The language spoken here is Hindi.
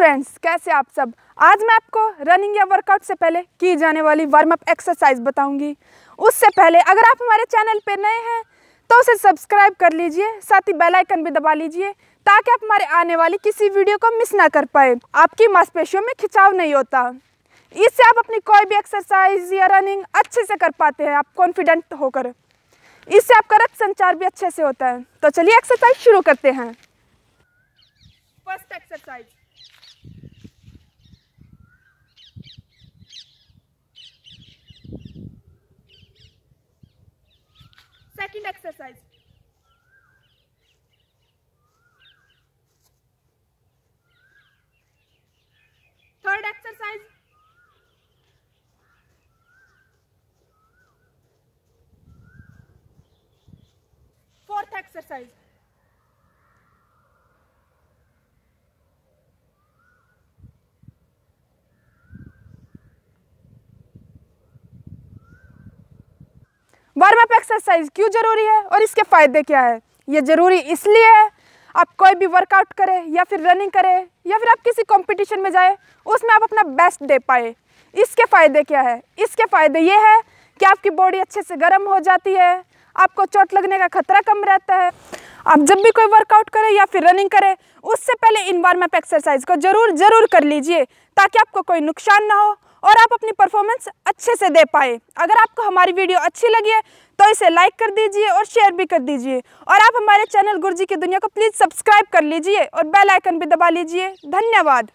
फ्रेंड्स कैसे आप सब? आज मैं आपको रनिंग या वर्कआउट से पहले की जाने वाली वार्म अप एक्सरसाइज बताऊँगी। उससे पहले अगर आप हमारे चैनल पर नए हैं तो उसे सब्सक्राइब कर लीजिए, साथ ही बेल आइकन भी दबा लीजिए, ताकि आप हमारे आने वाली किसी वीडियो को मिस ना कर पाए। आपकी मांसपेशियों में खिंचाव नहीं होता। इससे आप अपनी कोई भी एक्सरसाइज या रनिंग अच्छे से कर पाते हैं, आप कॉन्फिडेंट होकर। इससे आपका रक्त संचार भी अच्छे से होता है। तो चलिए एक्सरसाइज शुरू करते हैं। First exercise second exercise. Third exercise. Fourth exercise warm up exercise क्यों ज़रूरी है और इसके फ़ायदे क्या है? ये ज़रूरी इसलिए है, आप कोई भी वर्कआउट करें या फिर रनिंग करें या फिर आप किसी कंपटीशन में जाए, उसमें आप अपना बेस्ट दे पाए। इसके फ़ायदे क्या है? इसके फ़ायदे ये है कि आपकी बॉडी अच्छे से गर्म हो जाती है, आपको चोट लगने का खतरा कम रहता है। आप जब भी कोई वर्कआउट करें या फिर रनिंग करें, उससे पहले इन वार्म एक्सरसाइज को ज़रूर ज़रूर कर लीजिए, ताकि आपको कोई नुकसान ना हो। और आप अपनी परफॉर्मेंस अच्छे से दे पाए। अगर आपको हमारी वीडियो अच्छी लगी है तो इसे लाइक कर दीजिए और शेयर भी कर दीजिए। और आप हमारे चैनल गुरुजी की दुनिया को प्लीज़ सब्सक्राइब कर लीजिए और बेल आइकन भी दबा लीजिए। धन्यवाद।